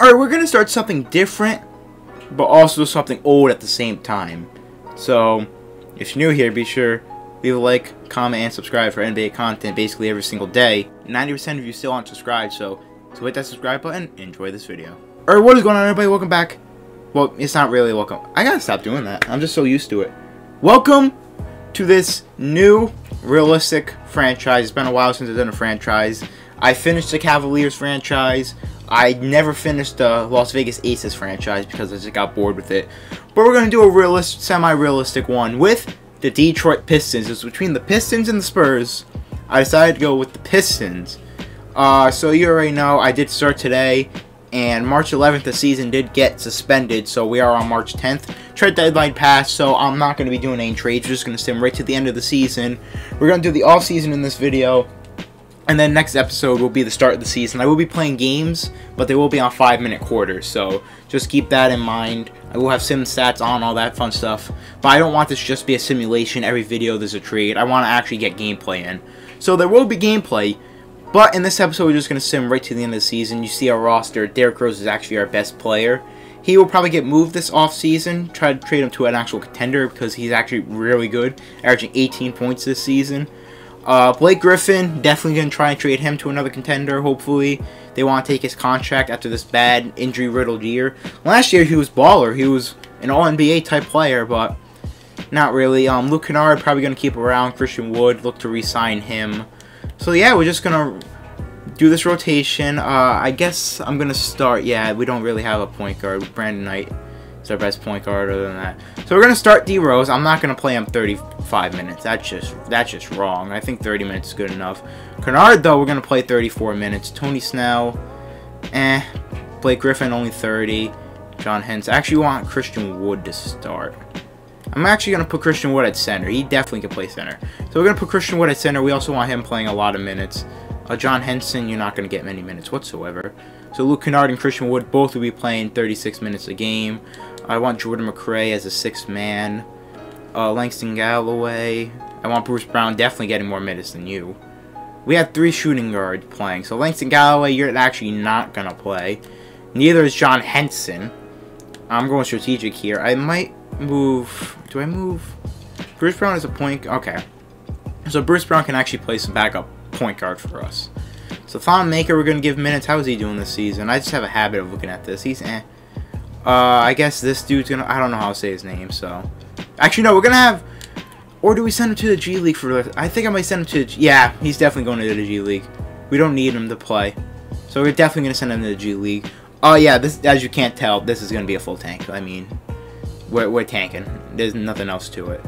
Alright, we're going to start something different, but also something old at the same time. So, if you're new here, be sure leave a like, comment, and subscribe for NBA content basically every single day. 90% of you still aren't subscribed, so, so hit that subscribe button enjoy this video. Alright, what is going on everybody? Welcome back. Well, it's not really welcome. I gotta stop doing that. I'm just so used to it. Welcome to this new realistic franchise. It's been a while since I've done a franchise. I finished the Cavaliers franchise. I never finished the Las Vegas Aces franchise because I just got bored with it. But we're going to do a realist, semi-realistic one with the Detroit Pistons. It's between the Pistons and the Spurs. I decided to go with the Pistons. Uh, so you already know I did start today, and March 11th the season did get suspended, so we are on March 10th. Trade deadline passed, so I'm not going to be doing any trades. We're just going to sim right to the end of the season. We're going to do the off season in this video. And then next episode will be the start of the season. I will be playing games, but they will be on 5 minute quarters. So just keep that in mind. I will have sim stats on, all that fun stuff. But I don't want this just be a simulation. Every video there's a trade. I want to actually get gameplay in. So there will be gameplay. But in this episode, we're just going to sim right to the end of the season. You see our roster. Derrick Rose is actually our best player. He will probably get moved this offseason. Try to trade him to an actual contender because he's actually really good. Averaging 18 points this season. Uh, Blake Griffin, definitely going to try and trade him to another contender, hopefully. They want to take his contract after this bad, injury-riddled year. Last year, he was baller. He was an All-NBA type player, but not really. Um, Luke Kennard, probably going to keep around. Christian Wood, look to re-sign him. So, yeah, we're just going to do this rotation. Uh, I guess I'm going to start. Yeah, we don't really have a point guard. Brandon Knight our best point guard other than that. So we're to start D Rose. I'm not to play him 35 minutes. That's just that's just wrong. I think 30 minutes is good enough. Kennard, though, we're to play 34 minutes. Tony Snell, eh. Blake Griffin, only 30. John Hens. I actually want Christian Wood to start. I'm actually going to put Christian Wood at center. He definitely can play center. So we're going to put Christian Wood at center. We also want him playing a lot of minutes. Uh, John Henson, you're not going to get many minutes whatsoever. So Luke Kennard and Christian Wood both will be playing 36 minutes a game. I want Jordan McRae as a sixth man. Uh, Langston Galloway. I want Bruce Brown definitely getting more minutes than you. We have three shooting guards playing. So Langston Galloway, you're actually not going to play. Neither is John Henson. I'm going strategic here. I might move... Do I move... Bruce Brown is a point... Okay. So Bruce Brown can actually play some backup point guard for us. So Thon Maker, we're going to give minutes. How is he doing this season? I just have a habit of looking at this. He's eh. Uh, I guess this dude's gonna... I don't know how to say his name, so... Actually, no, we're gonna have... Or do we send him to the G League for... I think I might send him to... Yeah, he's definitely going to the G League. We don't need him to play. So we're definitely gonna send him to the G League. Oh, yeah, this as you can't tell, this is gonna be a full tank. I mean, we're, we're tanking. There's nothing else to it.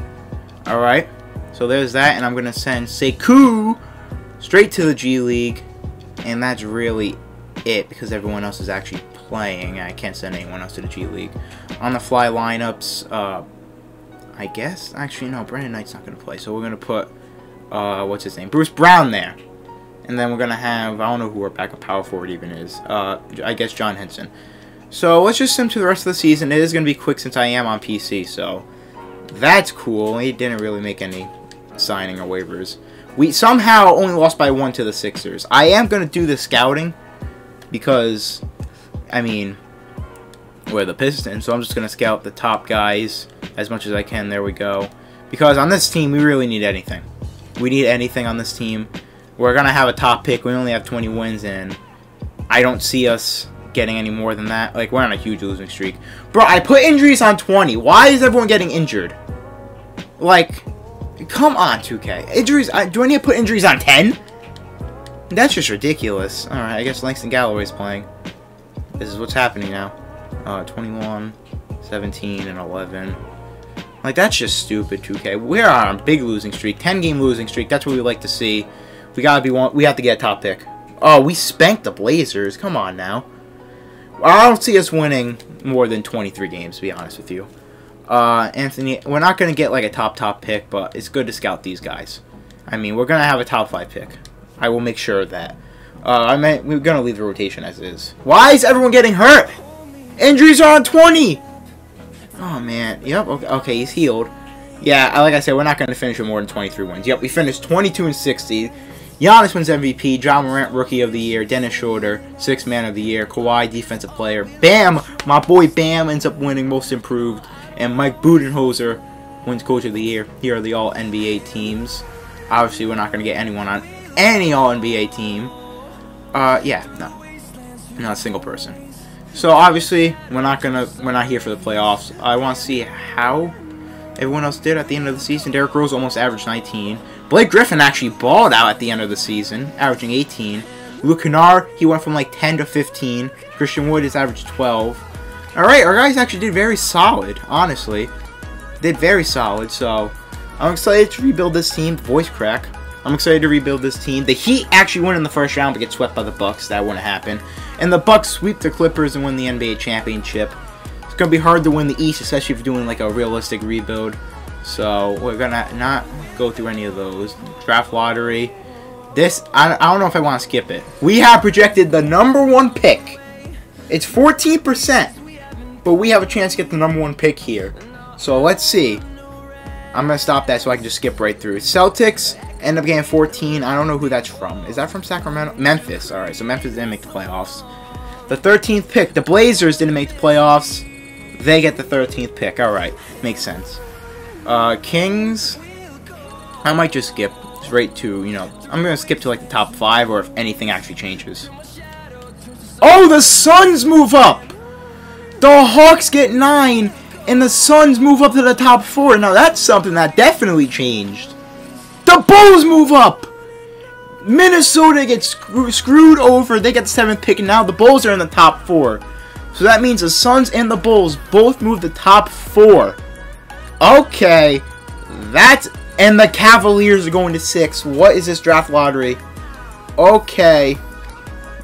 Alright, so there's that, and I'm gonna send Sekou straight to the G League. And that's really it, because everyone else is actually playing. I can't send anyone else to the G League. On the fly lineups, uh, I guess. Actually, no, Brandon Knight's not going to play. So we're going to put, uh, what's his name? Bruce Brown there. And then we're going to have, I don't know who our backup power forward even is. Uh, I guess John Henson. So let's just sim to the rest of the season. It is going to be quick since I am on PC, so that's cool. He didn't really make any signing or waivers. We somehow only lost by one to the Sixers. I am going to do the scouting because I mean, we're the Pistons, so I'm just going to scout the top guys as much as I can. There we go. Because on this team, we really need anything. We need anything on this team. We're going to have a top pick. We only have 20 wins, and I don't see us getting any more than that. Like, we're on a huge losing streak. Bro, I put injuries on 20. Why is everyone getting injured? Like, come on, 2K. Injuries, uh, do I need to put injuries on 10? That's just ridiculous. Alright, I guess Langston Galloway's playing. This is what's happening now. Uh, 21, 17, and 11. Like, that's just stupid, 2K. We're on a big losing streak. 10-game losing streak. That's what we like to see. We gotta be one. We have to get a top pick. Oh, we spanked the Blazers. Come on now. I don't see us winning more than 23 games, to be honest with you. Uh, Anthony, we're not going to get like a top, top pick, but it's good to scout these guys. I mean, we're going to have a top 5 pick. I will make sure of that. Uh, I meant we're gonna leave the rotation as is. Why is everyone getting hurt? Injuries are on 20. Oh man. Yep. Okay. Okay. He's healed. Yeah. Like I said, we're not gonna finish with more than 23 wins. Yep. We finished 22 and 60. Giannis wins MVP. Ja Morant Rookie of the Year. Dennis Schroeder Sixth Man of the Year. Kawhi Defensive Player. Bam, my boy Bam ends up winning Most Improved, and Mike Budenholzer wins Coach of the Year. Here are the All NBA teams. Obviously, we're not going to get anyone on any All NBA team. Uh, yeah, no, not a single person. So obviously, we're not gonna we're not here for the playoffs. I want to see how everyone else did at the end of the season. Derrick Rose almost averaged 19. Blake Griffin actually balled out at the end of the season, averaging 18. Luke Kennard, he went from like 10 to 15. Christian Wood is averaged 12. Alright, our guys actually did very solid, honestly. Did very solid, so I'm excited to rebuild this team. Voice crack. I'm excited to rebuild this team. The Heat actually win in the first round but get swept by the Bucks. That wouldn't happen. And the Bucks sweep the Clippers and win the NBA championship. It's gonna be hard to win the East, especially if you're doing like a realistic rebuild. So we're gonna not go through any of those. Draft lottery. This I, I don't know if I want to skip it. We have projected the number one pick. It's 14%, but we have a chance to get the number one pick here. So let's see. I'm gonna stop that so I can just skip right through. Celtics end up getting 14. I don't know who that's from. Is that from Sacramento? Memphis. All right, so Memphis didn't make the playoffs. The 13th pick. The Blazers didn't make the playoffs. They get the 13th pick. All right, makes sense. Uh, Kings. I might just skip straight to you know. I'm gonna skip to like the top five, or if anything actually changes. Oh, the Suns move up. The Hawks get nine, and the Suns move up to the top four. Now that's something that definitely changed. The Bulls move up! Minnesota gets screw screwed over. They get the seventh pick, and now the Bulls are in the top four. So that means the Suns and the Bulls both move the top four. Okay, that's and the Cavaliers are going to six. What is this draft lottery? Okay,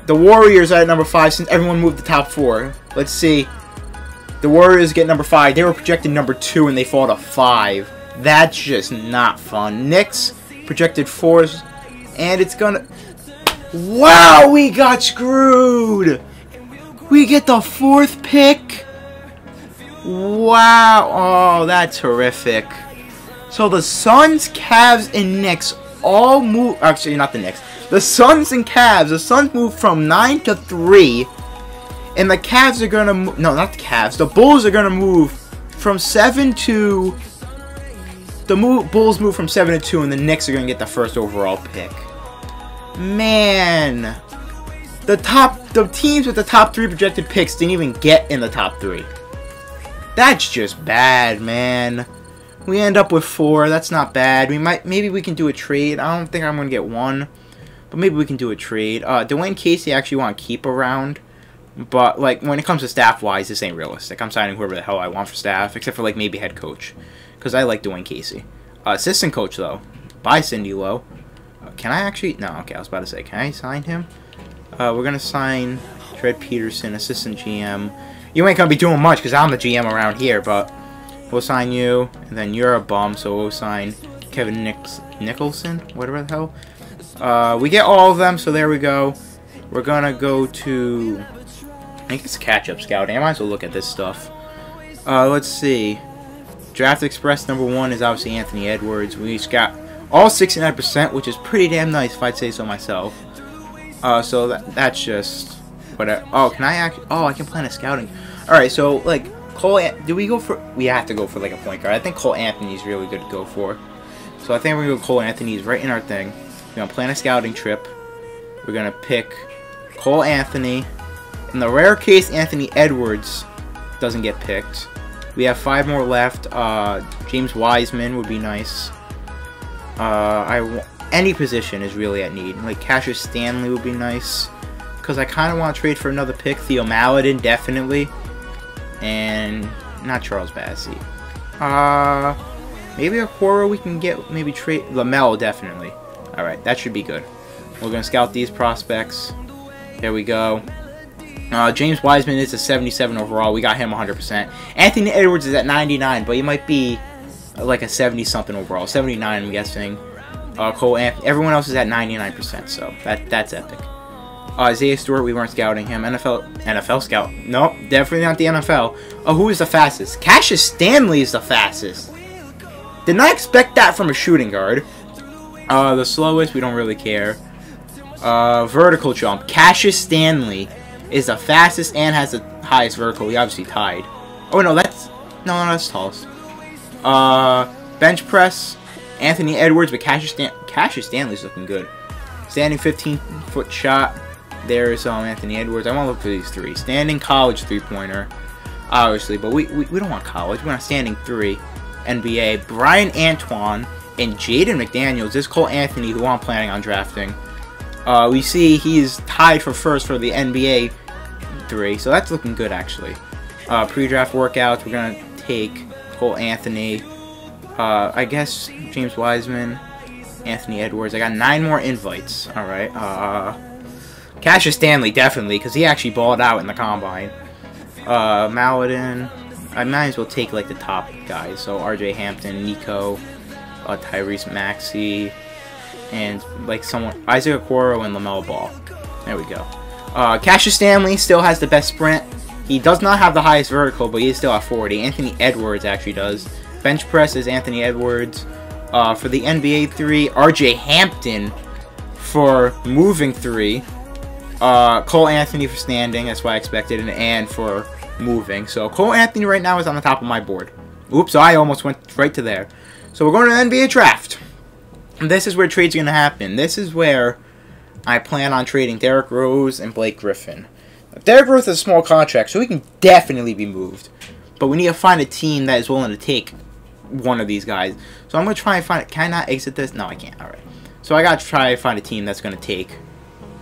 the Warriors are at number five since everyone moved the top four. Let's see. The Warriors get number five. They were projected number two, and they fall to five. That's just not fun. Knicks projected fourth, and it's gonna... Wow, we got screwed! We get the fourth pick? Wow, oh, that's horrific. So the Suns, Cavs, and Knicks all move... Actually, not the Knicks. The Suns and Cavs, the Suns move from 9 to 3, and the Cavs are gonna... No, not the Cavs. The Bulls are gonna move from 7 to the move, Bulls move from 7 to 2, and the Knicks are going to get the first overall pick. Man. The top, the teams with the top three projected picks didn't even get in the top three. That's just bad, man. We end up with four. That's not bad. We might, maybe we can do a trade. I don't think I'm going to get one, but maybe we can do a trade. Uh, Dwane Casey I actually want to keep around. But, like, when it comes to staff-wise, this ain't realistic. I'm signing whoever the hell I want for staff, except for, like, maybe head coach because I like Dwane Casey. Uh, assistant coach, though, by Cindy Lowe. Uh, can I actually? No, okay, I was about to say, can I sign him? Uh, we're going to sign Fred Peterson, assistant GM. You ain't going to be doing much because I'm the GM around here, but we'll sign you, and then you're a bum, so we'll sign Kevin Nicks Nicholson, whatever the hell. Uh, we get all of them, so there we go. We're going to go to... I think it's catch-up scouting. I might as well look at this stuff. Uh, let's see. Draft Express number one is obviously Anthony Edwards. We got all 69%, which is pretty damn nice if I'd say so myself. Uh, so that, that's just whatever. Oh, can I act? Oh, I can plan a scouting. All right, so like Cole, do we go for? We have to go for like a point guard. I think Cole Anthony's really good to go for. So I think we're gonna go Cole Anthony's right in our thing. We're gonna plan a scouting trip. We're gonna pick Cole Anthony. In the rare case Anthony Edwards doesn't get picked, we have five more left. Uh, James Wiseman would be nice. Uh, I any position is really at need. Like Cassius Stanley would be nice. Because I kind of want to trade for another pick. Theo Maledon, definitely. And not Charles Bassey. Uh, maybe Okoro we can get, maybe trade. LaMelo, definitely. Alright, that should be good. We're to scout these prospects. There we go. Uh, James Wiseman is a 77 overall. We got him 100%. Anthony Edwards is at 99, but he might be like a 70-something overall. 79, I'm guessing. Uh, Cole. Everyone else is at 99%, so that that's epic. Uh, Isaiah Stewart, we weren't scouting him. NFL NFL scout. Nope, definitely not the NFL. Oh, who is the fastest? Cassius Stanley is the fastest. Did not expect that from a shooting guard. Uh, the slowest, we don't really care. Uh, vertical jump. Cassius Stanley is the fastest and has the highest vertical. He obviously tied. Oh no, that's no, no, that's tallest. Uh, bench press. Anthony Edwards, but Cassius, Stan Cassius Stanley's looking good. Standing 15 foot shot. There's um, Anthony Edwards. I want to look for these three. Standing college three pointer, obviously, but we, we, we don't want college. We want a standing three. NBA. Bryan Antoine and Jaden McDaniels. This Cole Anthony, who I'm planning on drafting. Uh, we see he's tied for first for the NBA three, so that's looking good actually. Uh, pre-draft workouts, we're gonna take Cole Anthony, uh, I guess James Wiseman, Anthony Edwards. I got nine more invites. All right. Uh, Cassius Stanley definitely because he actually balled out in the combine. Uh, Maledon. I might as well take like the top guys. So R.J. Hampton, Nico, uh, Tyrese Maxey, and like someone Isaac Okoro and Lamelo Ball. There we go. Uh, Cassius Stanley still has the best sprint. He does not have the highest vertical, but he is still at 40. Anthony Edwards actually does. Bench press is Anthony Edwards. Uh, for the NBA 3, RJ Hampton for moving 3. Uh, Cole Anthony for standing, that's what I expected, and, and for moving. So Cole Anthony right now is on the top of my board. Oops, I almost went right to there. So we're going to the NBA draft. This is where trades are going to happen. This is where I plan on trading Derrick Rose and Blake Griffin. Derrick Rose has a small contract, so he can definitely be moved. But we need to find a team that is willing to take one of these guys. So I'm going to try and find... Can I not exit this? No, I can't. Alright. So I got to try and find a team that's going to take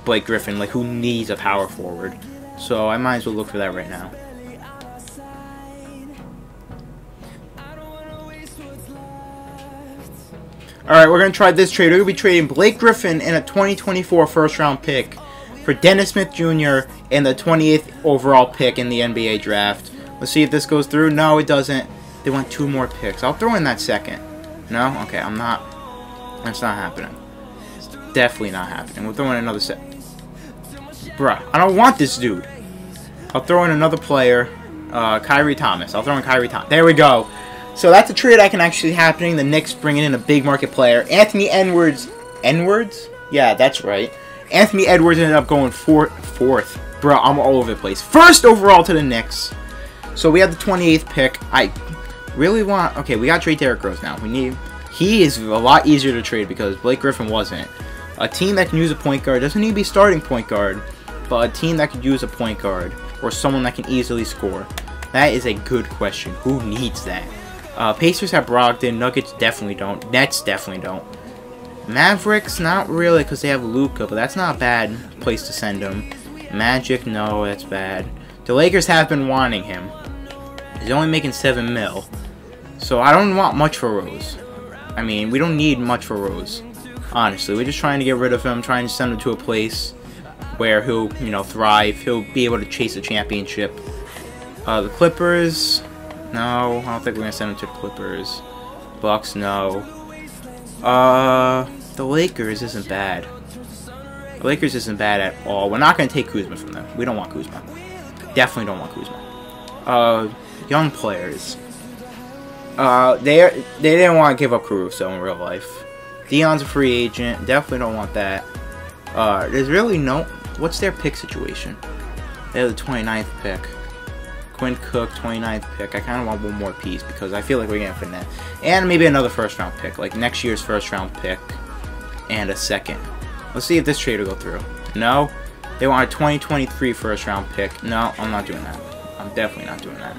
Blake Griffin, like, who needs a power forward. So I might as well look for that right now. Alright, we're going to try this trade. We're going to be trading Blake Griffin in a 2024 first round pick for Dennis Smith Jr. and the 28th overall pick in the NBA draft. Let's see if this goes through. No, it doesn't. They want two more picks. I'll throw in that second. No? Okay, I'm not. That's not happening. It's definitely not happening. We'll throw in another set. Bruh, I don't want this dude. I'll throw in another player. Uh, Khyri Thomas. I'll throw in Khyri Thomas. There we go. So that's a trade I can actually happening. The Knicks bringing in a big market player. Anthony Edwards. Edwards? Yeah, that's right. Anthony Edwards ended up going four, fourth. Bro, I'm all over the place. First overall to the Knicks. So we have the 28th pick. I really want... Okay, we got trade Derrick Rose now. We need... He is a lot easier to trade because Blake Griffin wasn't. A team that can use a point guard doesn't need to be starting point guard, but a team that could use a point guard or someone that can easily score. That is a good question. Who needs that? Uh, Pacers have Brogdon. Nuggets definitely don't. Nets definitely don't. Mavericks, not really, because they have Luka, but that's not a bad place to send him. Magic, no, that's bad. The Lakers have been wanting him. He's only making 7 mil. So I don't want much for Rose. I mean, we don't need much for Rose. Honestly, we're just trying to get rid of him, trying to send him to a place where he'll, you know, thrive. He'll be able to chase a championship. Uh, the Clippers, no, I don't think we're to send him to the Clippers. Bucks, no. Uh, the Lakers isn't bad. The Lakers isn't bad at all. We're not to take Kuzma from them. We don't want Kuzma. Definitely don't want Kuzma. Uh, young players. Uh, they they didn't want to give up Caruso in real life. Dion's a free agent. Definitely don't want that. Uh, there's really no... What's their pick situation? They have the 29th pick. Quinn Cook, 29th pick. I kind of want one more piece because I feel like we're getting that. And maybe another first round pick, like next year's first round pick and a second. Let's see if this trade will go through. No? They want a 2023 first round pick. No, I'm not doing that. I'm definitely not doing that.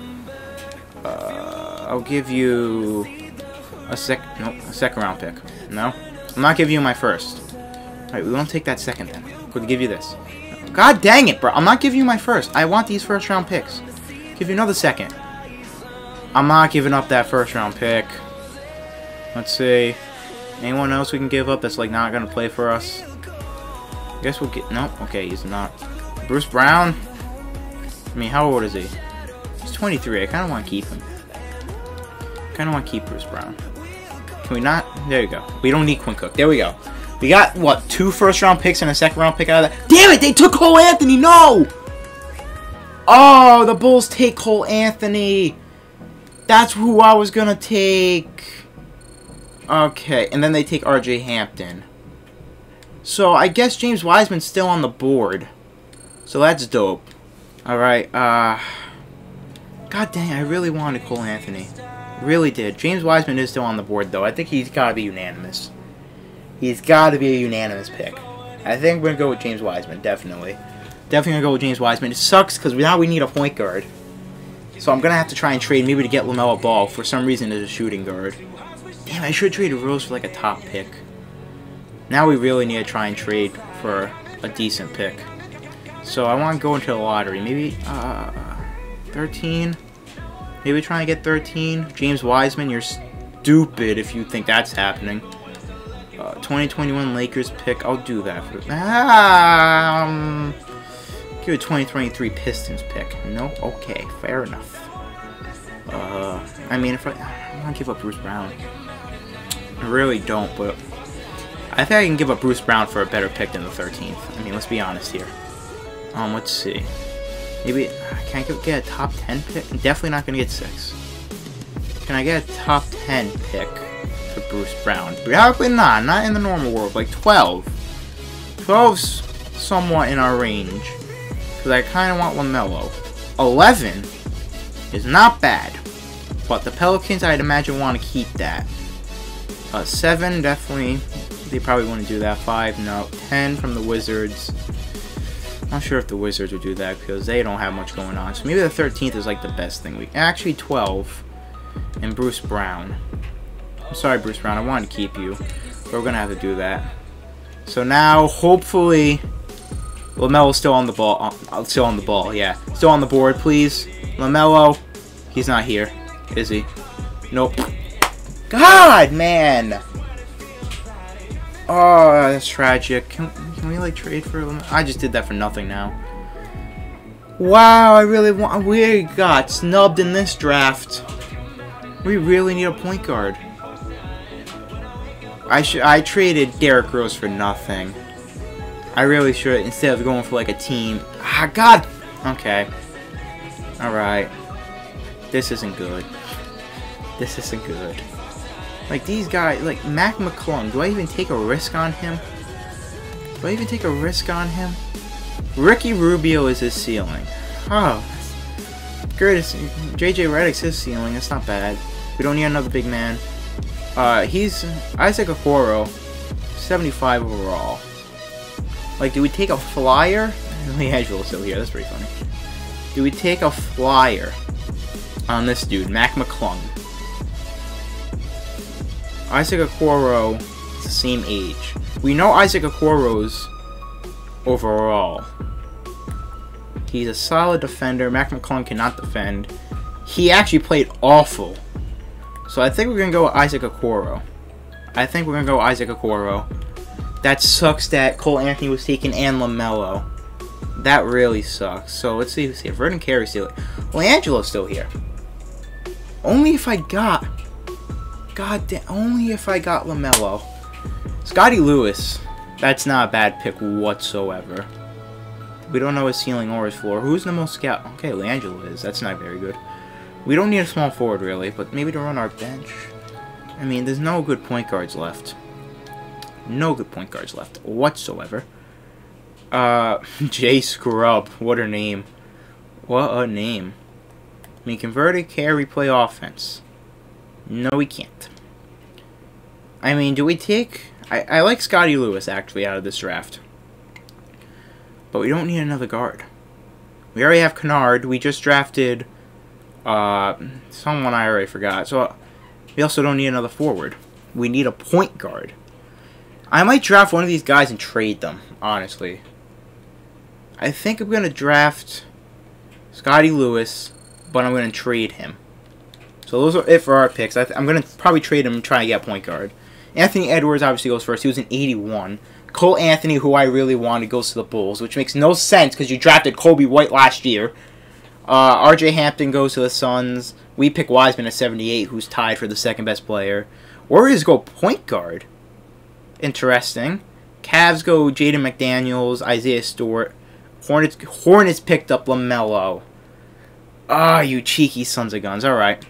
Uh, I'll give you a sec. No, a second round pick. No, I'm not giving you my first. All right, we won't take that second then. We'll give you this. God dang it, bro! I'm not giving you my first. I want these first round picks. Give you another second. I'm not giving up that first round pick. Let's see. Anyone else we can give up that's like not gonna play for us? I guess we'll get nope, okay, he's not. Bruce Brown? I mean how old is he? He's 23. I kinda wanna keep him. Kinda wanna keep Bruce Brown. Can we not? There you go. We don't need Quinn Cook. There we go. We got what, two first round picks and a second round pick out of that? Damn it, they took Cole Anthony, no! Oh, the Bulls take Cole Anthony. That's who I was going to take. Okay, and then they take RJ Hampton. So I guess James Wiseman's still on the board. So that's dope. Alright, uh... God dang, I really wanted Cole Anthony. Really did. James Wiseman is still on the board, though. I think he's got to be unanimous. He's got to be a unanimous pick. I think we're going to go with James Wiseman, definitely. Definitely to go with James Wiseman. It sucks because now we need a point guard. So I'm to have to try and trade maybe to get LaMelo Ball. For some reason, as a shooting guard. Damn, I should trade Rose for like a top pick. Now we really need to try and trade for a decent pick. So I want to go into the lottery. Maybe uh, 13. Maybe try and get 13. James Wiseman, you're stupid if you think that's happening. Uh, 2021 Lakers pick. I'll do that. For, um, give a 2023 Pistons pick. No? Okay, fair enough. Uh, I mean, if I, I want to give up Bruce Brown. I really don't, but I think I can give up Bruce Brown for a better pick than the 13th. I mean, let's be honest here. Um, let's see. Maybe, I can I get a top 10 pick? I'm definitely not to get 6. Can I get a top 10 pick for Bruce Brown? Probably not. Not in the normal world. Like 12. 12's somewhat in our range. Because I kind of want LaMelo. 11 is not bad. But the Pelicans, I'd imagine, want to keep that. Uh, 7, definitely. They probably want to do that. 5, no. 10 from the Wizards. Not sure if the Wizards would do that because they don't have much going on. So maybe the 13th is like the best thing. We Actually, 12. And Bruce Brown. I'm sorry, Bruce Brown. I wanted to keep you. But we're going to have to do that. So now, hopefully, LaMelo's still on the ball. Uh, still on the ball, yeah. Still on the board, please. LaMelo, he's not here, is he? Nope. God, man! Oh, that's tragic. Can, can we, like, trade for him? I just did that for nothing now. Wow, I really want... We got snubbed in this draft. We really need a point guard. I should. I traded Derrick Rose for nothing. I really should, instead of going for, like, a team. Ah, God! Okay. Alright. This isn't good. This isn't good. Like, these guys, like, Mac McClung, do I even take a risk on him? Do I even take a risk on him? Ricky Rubio is his ceiling. Oh. Greatest. JJ Redick's his ceiling. That's not bad. We don't need another big man. Uh, he's Isaac Okoro, 75 overall. Like, do we take a flyer? LiAngelo's still here. That's pretty funny. Do we take a flyer on this dude, Mac McClung? Isaac Okoro is the same age. We know Isaac Okoro's overall. He's a solid defender. Mac McClung cannot defend. He actually played awful. So I think we're going to go Isaac Okoro. I think we're going to go Isaac Okoro. That sucks that Cole Anthony was taken and LaMelo. That really sucks. So let's see who's here. Vernon Carey's still here. LiAngelo's still here. Only if I got God damn, only if I got LaMelo. Scotty Lewis. That's not a bad pick whatsoever. We don't know his ceiling or his floor. Who's the most scout? Okay, LiAngelo is. That's not very good. We don't need a small forward, really, but maybe to run our bench. I mean, there's no good point guards left. No good point guards left whatsoever. Uh, Jay Scrubb. What a name. What a name. I mean, converted carry play offense. No, we can't. I mean, do we take... I, I like Scotty Lewis, actually, out of this draft. But we don't need another guard. We already have Kennard. We just drafted... Uh, someone I already forgot. So, we also don't need another forward. We need a point guard. I might draft one of these guys and trade them, honestly. I think I'm going to draft Scotty Lewis, but I'm going to trade him. So those are it for our picks. I am going to probably trade him and try to get point guard. Anthony Edwards obviously goes first. He was an 81. Cole Anthony, who I really wanted, goes to the Bulls, which makes no sense because you drafted Coby White last year. Uh, RJ Hampton goes to the Suns. We pick Wiseman at 78, who's tied for the second best player. Warriors go point guard. Interesting. Cavs go Jaden McDaniels, Isaiah Stewart. Hornets Hornets picked up LaMelo. Ah, oh, you cheeky sons of guns. All right.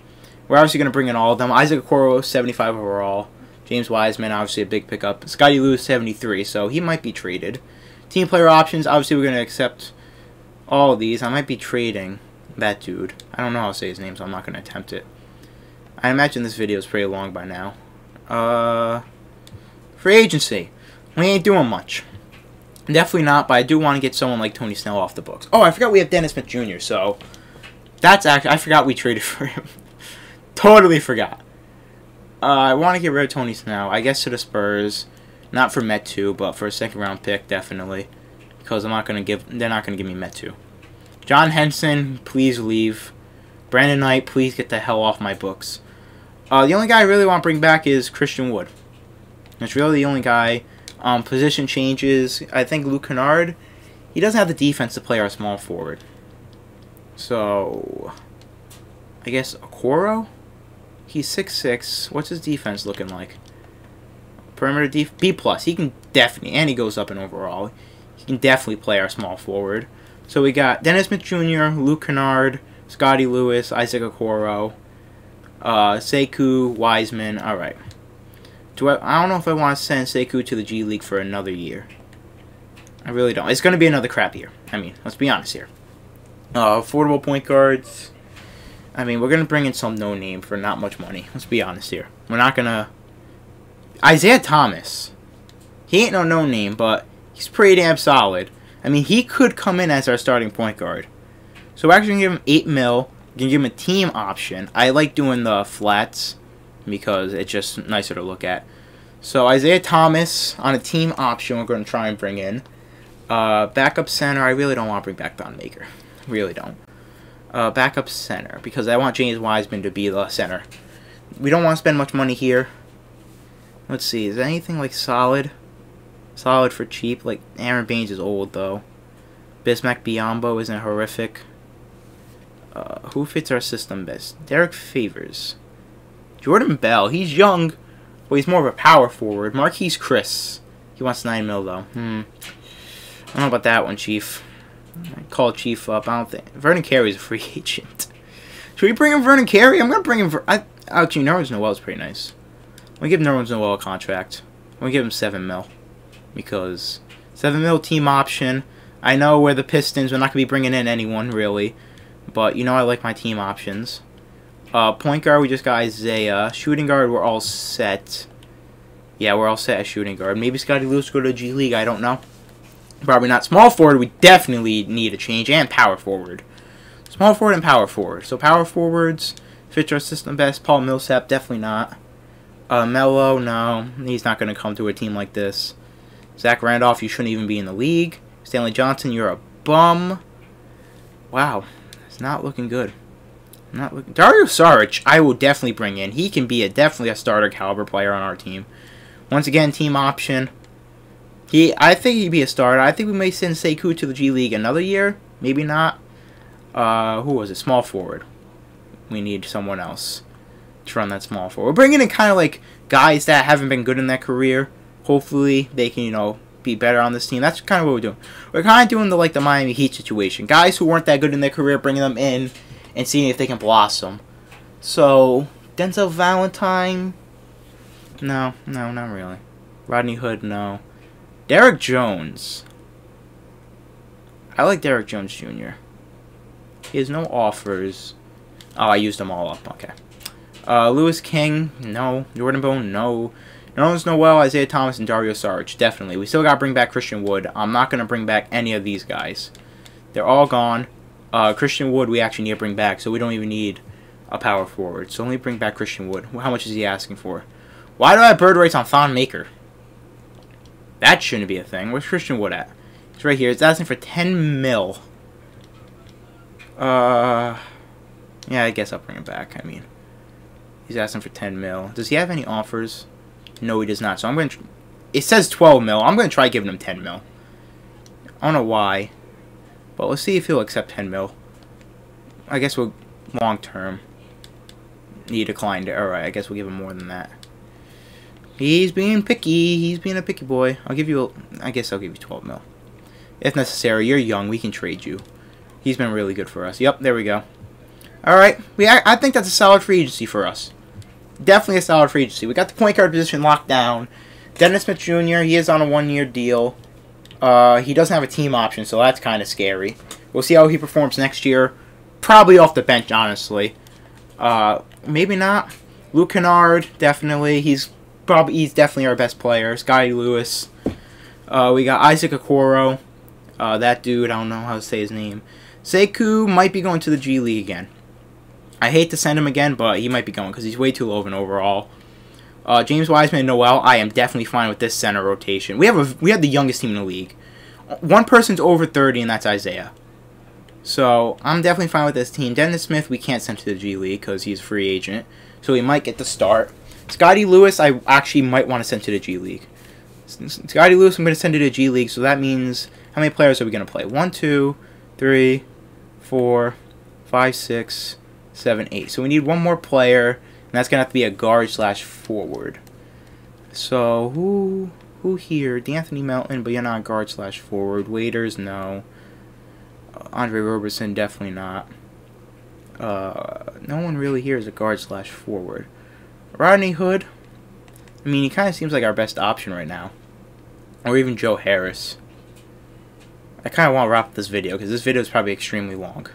We're obviously going to bring in all of them. Isaac Okoro, 75 overall. James Wiseman, obviously a big pickup. Scotty Lewis, 73, so he might be traded. Team player options, obviously we're going to accept all of these. I might be trading that dude. I don't know how to say his name, so I'm not going to attempt it. I imagine this video is pretty long by now. Uh, free agency. We ain't doing much. Definitely not, but I do want to get someone like Tony Snell off the books. Oh, I forgot we have Dennis Smith Jr., so that's actually, I forgot we traded for him. totally forgot. Uh, I want to get rid of Tony Snell. I guess to the Spurs. Not for Metu, but for a second round pick, definitely. Because I'm not going to give, they're not going to give me Metu. John Henson, please leave. Brandon Knight, please get the hell off my books. Uh, the only guy I really want to bring back is Christian Wood. That's really the only guy. Um, position changes. I think Luke Kennard, he doesn't have the defense to play our small forward. So, I guess Okoro? He's 6'6". What's his defense looking like? Perimeter def B plus. He can definitely, and he goes up in overall. He can definitely play our small forward. So we got Dennis Smith Jr., Luke Kennard, Scotty Lewis, Isaac Okoro, uh, Sekou, Wiseman. All right. Do I? I don't know if I want to send Sekou to the G League for another year. I really don't. It's going to be another crap year. I mean, let's be honest here. Uh, affordable point guards. I mean, we're going to bring in some no-name for not much money. Let's be honest here. We're not going to... Isaiah Thomas. He ain't no no-name, but he's pretty damn solid. I mean, he could come in as our starting point guard. So we're actually going to give him 8 mil. We're going to give him a team option. I like doing the flats because it's just nicer to look at. So Isaiah Thomas on a team option we're going to try and bring in. Uh, backup center, I really don't want to bring back Thon Maker. Really don't. Uh, backup center because I want James Wiseman to be the center. We don't want to spend much money here. Let's see, is anything like solid? Solid for cheap. Like Aron Baynes is old though. Bismack Biyombo isn't horrific. Uh, who fits our system best? Derrick Favors. Jordan Bell, he's young, but he's more of a power forward. Marquese Chriss. He wants 9 mil, though. Hmm. I don't know about that one, Chief. I call Chief up. I don't think... Vernon Carey's a free agent. Should we bring in Vernon Carey? I'm going to bring him... I, actually, Nerlens Noel is pretty nice. We give Nerlens Noel a contract. We give him 7 mil. Because 7 mil team option. I know we're the Pistons. We're not going to be bringing in anyone, really. But, you know I like my team options. Uh, point guard, we just got Isaiah. Shooting guard, we're all set. Yeah, we're all set at shooting guard. Maybe Scotty Lewis go to G League, I don't know. Probably not. Small forward, we definitely need a change. And power forward. Small forward and power forward. So power forwards, fit our system best. Paul Millsap, definitely not. Uh, Melo, no. He's not going to come to a team like this. Zach Randolph, you shouldn't even be in the league. Stanley Johnson, you're a bum. Wow. It's not looking good. Not looking. Dario Saric, I will definitely bring in. He can be a definitely a starter caliber player on our team. Once again, team option. He, I think he'd be a starter. I think we may send Sekou to the G League another year. Maybe not. Uh, who was it? Small forward. We need someone else to run that small forward. We're bringing in kind of like guys that haven't been good in their career. Hopefully, they can, you know, be better on this team. That's kind of what we're doing. We're kind of doing the like the Miami Heat situation. Guys who weren't that good in their career, bringing them in and seeing if they can blossom. So, Denzel Valentine, no, no, not really. Rodney Hood, no. Derrick Jones. I like Derrick Jones Jr. He has no offers. Oh, I used them all up. Okay. Uh, Louis King, no. Jordan Bone, no. Nerlens Noel, Isaiah Thomas, and Dario Saric, definitely. We still got to bring back Christian Wood. I'm not going to bring back any of these guys. They're all gone. Uh, Christian Wood we actually need to bring back, so we don't even need a power forward. So only bring back Christian Wood. How much is he asking for? Why do I have Bird rights on Thon Maker? That shouldn't be a thing. Where's Christian Wood at? It's right here. It's asking for 10 mil. Uh, yeah, I guess I'll bring him back. I mean, he's asking for 10 mil. Does he have any offers? No, he does not. So I'm going to... It says 12 mil. I'm going to try giving him 10 mil. I don't know why. But let's see if he'll accept 10 mil. I guess we'll long term. He declined it. Alright, I guess we'll give him more than that. He's being picky. He's being a picky boy. I'll give you, a, I guess I'll give you 12 mil. If necessary, you're young. We can trade you. He's been really good for us. Yep, there we go. Alright, we I think that's a solid free agency for us. definitely a solid free agency. We got the point guard position locked down. Dennis Smith Jr. He is on a one year deal. Uh, he doesn't have a team option, so that's kind of scary. We'll see how he performs next year. Probably off the bench, honestly. Uh, maybe not. Luke Kennard, definitely. He's probably he's definitely our best player. Scotty Lewis. Uh, we got Isaac Okoro. Uh, that dude, I don't know how to say his name. Sekou might be going to the G League again. I hate to send him again, but he might be going because he's way too low of an overall. Uh, James Wiseman and Noel, I am definitely fine with this center rotation. We have a we have the youngest team in the league. One person's over 30, and that's Isaiah. So I'm definitely fine with this team. Dennis Smith, we can't send to the G League because he's a free agent, so he might get the start. Scotty Lewis, I actually might want to send to the G League. Scotty Lewis, I'm going to send to the G League, so that means how many players are we going to play? One, two, three, four, five, six, seven, eight. So we need one more player, that's gonna have to be a guard slash forward. So who who here? D'Anthony Melton, but you're not guard slash forward. Waiters, no. Uh, Andre Roberson, definitely not. Uh, no one really here is a guard slash forward. Rodney Hood. I mean, he kind of seems like our best option right now. Or even Joe Harris. I kind of want to wrap up this video because this video is probably extremely long.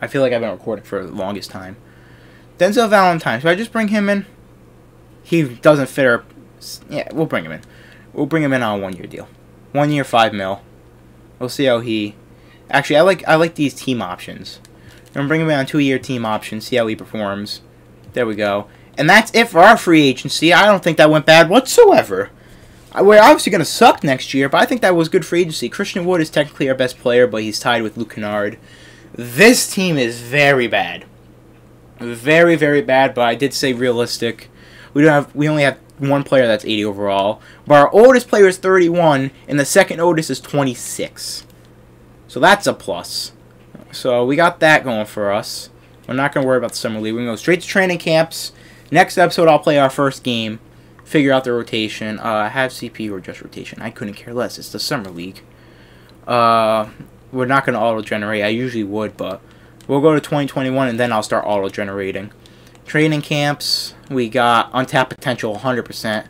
I feel like I've been recording for the longest time. Denzel Valentine. Should I just bring him in? He doesn't fit our... Yeah, we'll bring him in. We'll bring him in on a one-year deal. One year, five mil. We'll see how he... Actually, I like I like these team options. I'm to bring him in on two-year team options, see how he performs. There we go. And that's it for our free agency. I don't think that went bad whatsoever. We're obviously going to suck next year, but I think that was good free agency. Christian Wood is technically our best player, but he's tied with Luke Kennard. This team is very bad. Very, very bad, but I did say realistic. We don't have we only have one player that's 80 overall. But our oldest player is 31, and the second oldest is 26. So that's a plus. So we got that going for us. We're not going to worry about the summer league. We're going to go straight to training camps. Next episode, I'll play our first game, figure out the rotation, uh, have CP or just rotation. I couldn't care less. It's the summer league. Uh, we're not going to auto-generate. I usually would, but we'll go to 2021 and then I'll start auto-generating. Training camps, we got untapped potential 100%.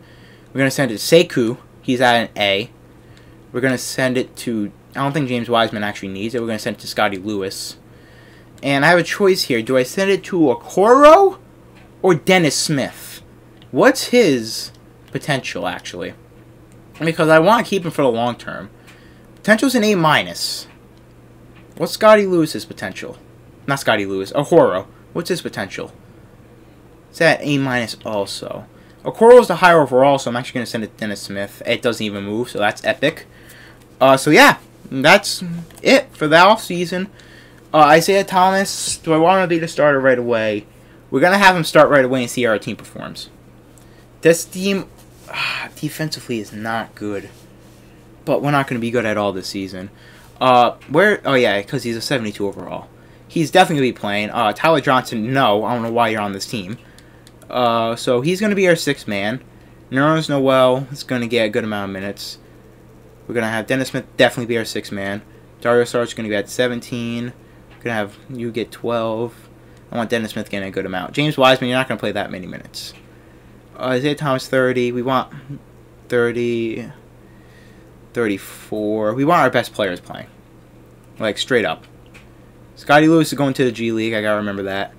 We're going to send it to Sekou. He's at an A. We're going to send it to... I don't think James Wiseman actually needs it. We're going to send it to Scotty Lewis. And I have a choice here. Do I send it to Okoro or Dennis Smith? What's his potential, actually? Because I want to keep him for the long term. Potential's an A minus. What's Scotty Lewis's potential? Not Scotty Lewis. Okoro. What's his potential? It's at A minus also. is the higher overall, so I'm actually going to send it to Dennis Smith. It doesn't even move, so that's epic. Uh, so yeah, that's it for the off season. Uh, Isaiah Thomas, do I want him to be the starter right away? We're going to have him start right away and see how our team performs. This team, uh, defensively, is not good. But we're not going to be good at all this season. Uh, where? Oh yeah, because he's a 72 overall. He's definitely gonna be playing. Uh, Tyler Johnson, no, I don't know why you're on this team. Uh, so he's gonna be our sixth man. Nerlens Noel is gonna get a good amount of minutes. We're gonna have Dennis Smith definitely be our sixth man. Dario Sarge gonna be at 17. We're gonna have you get 12. I want Dennis Smith getting a good amount. James Wiseman, you're not gonna play that many minutes. Uh, Isaiah Thomas 30. We want 30. 34. We want our best players playing. Like, straight up. Scotty Lewis is going to the G League. I gotta remember that.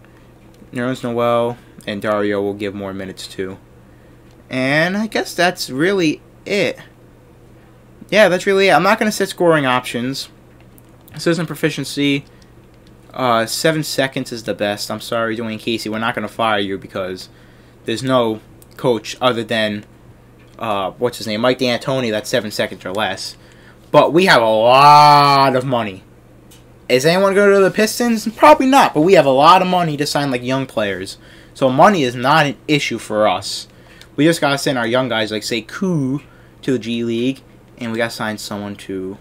Nerlens Noel and Dario will give more minutes too. And I guess that's really it. Yeah, that's really it. I'm not to set scoring options. Assistant proficiency. Uh, seven seconds is the best. I'm sorry, Dwane Casey. We're not to fire you because there's no coach other than uh, what's his name, Mike D'Antoni, that's seven seconds or less. But we have a lot of money. Is anyone going to the Pistons? Probably not, but we have a lot of money to sign like young players. So money is not an issue for us. We just got to send our young guys, like Sekou, to the G League, and we got to sign someone to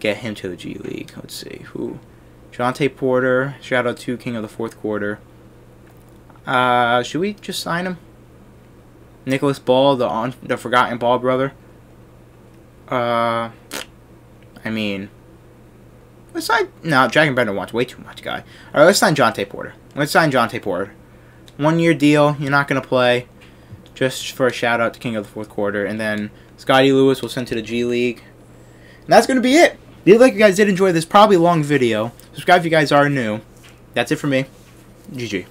get him to the G League. Let's see who. Jontay Porter, shout out to King of the Fourth Quarter. Uh, should we just sign him? Nicholas Ball, the on, the forgotten Ball brother. Uh, I mean, let's sign. No, Dragan Bender wants way too much, guy. All right, let's sign Jontay Porter. Let's sign Jontay Porter. One year deal. You're not going to play. Just for a shout out to King of the Fourth Quarter. And then Scotty Lewis will send to the G League. And that's going to be it. If like you guys did enjoy this probably long video. Subscribe if you guys are new. That's it for me. GG.